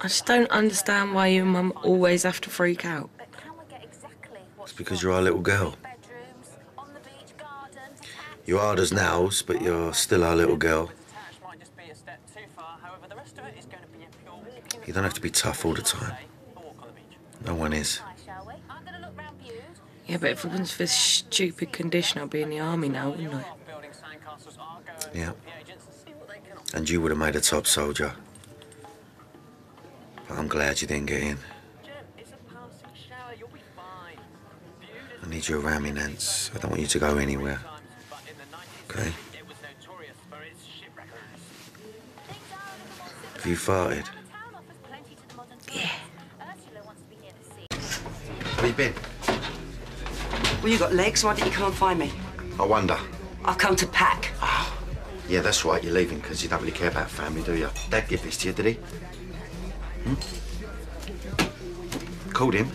I just don't understand why you and Mum always have to freak out. It's because you're our little girl. You're hard as nails, but you're still our little girl. You don't have to be tough all the time. No one is. Yeah, but if it wasn't for this stupid condition, I'd be in the army now, wouldn't I? Yeah. And you would have made a top soldier. But I'm glad you didn't get in. I need you around me, Nance. I don't want you to go anywhere. Okay? Have you farted? Yeah. Where have you been? Well, you got legs. Why didn't you come and find me? I wonder. I've come to pack. Ah. Yeah, that's right. You're leaving because you don't really care about family, do you? Dad give this to you, did he? Hmm? Called him?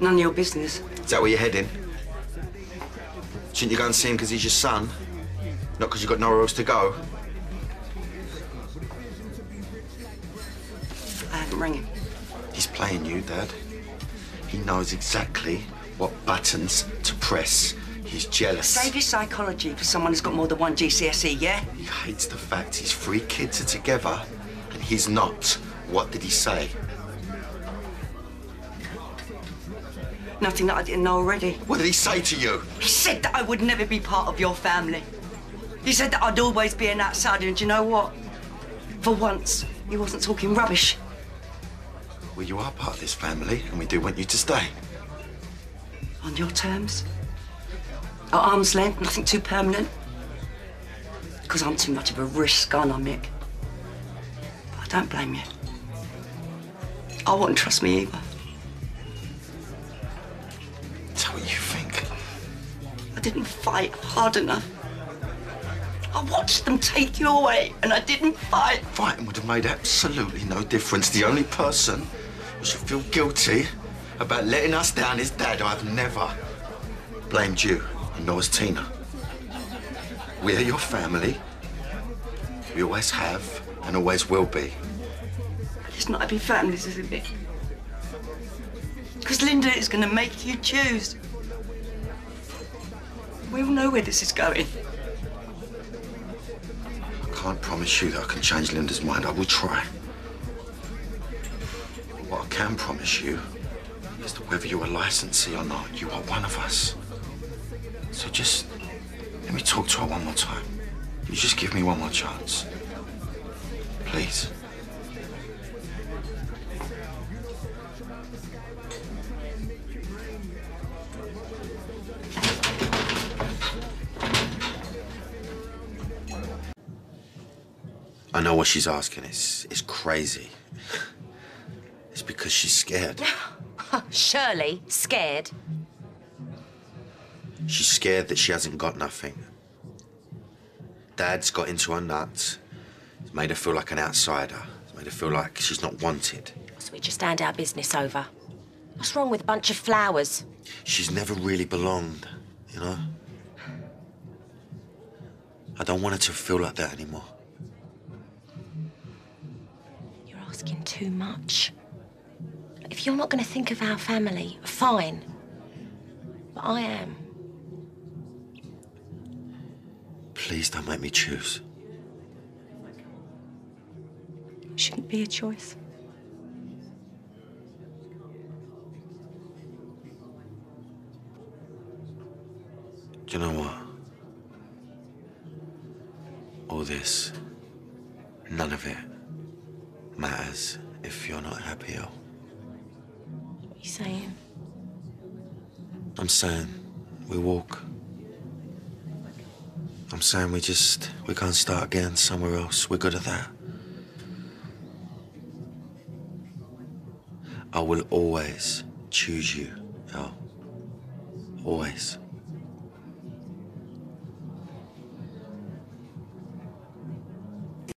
None of your business. Is that where you're heading? Shouldn't you go and see him because he's your son? Not because you've got nowhere else to go? I haven't rang him. He's playing you, Dad. He knows exactly what buttons to press. He's jealous. Save your psychology for someone who's got more than one GCSE, yeah? He hates the fact his three kids are together he's not. What did he say? Nothing that I didn't know already. What did he say to you? He said that I would never be part of your family. He said that I'd always be an outsider, and you know what? For once, he wasn't talking rubbish. Well, you are part of this family and we do want you to stay. On your terms. At arm's length, nothing too permanent. Because I'm too much of a risk, aren't I, Mick? I don't blame you. I wouldn't trust me either. Is that what you think? I didn't fight hard enough. I watched them take you away, and I didn't fight. Fighting would have made absolutely no difference. The only person who should feel guilty about letting us down is Dad. I've never blamed you, and nor has Tina. We're your family. We always have and always will be. It's not happy families, isn't it? Because Linda is going to make you choose. We all know where this is going. I can't promise you that I can change Linda's mind. I will try. But What I can promise you is that whether you're a licensee or not, you are one of us. So just let me talk to her one more time. You just give me one more chance. Please. I know what she's asking. It's, it's crazy. It's because she's scared. Shirley, scared. She's scared that she hasn't got nothing. Dad's got into her nuts. It's made her feel like an outsider. It's made her feel like she's not wanted. So we just hand our business over. What's wrong with a bunch of flowers? She's never really belonged, you know? I don't want her to feel like that anymore. You're asking too much. If you're not going to think of our family, fine. But I am. Please don't make me choose. Shouldn't be a choice. Do you know what? All this, none of it matters if you're not happy. What are you saying? I'm saying we walk. I'm saying we just, we can't start again somewhere else. We're good at that. I will always choose you, El. Always.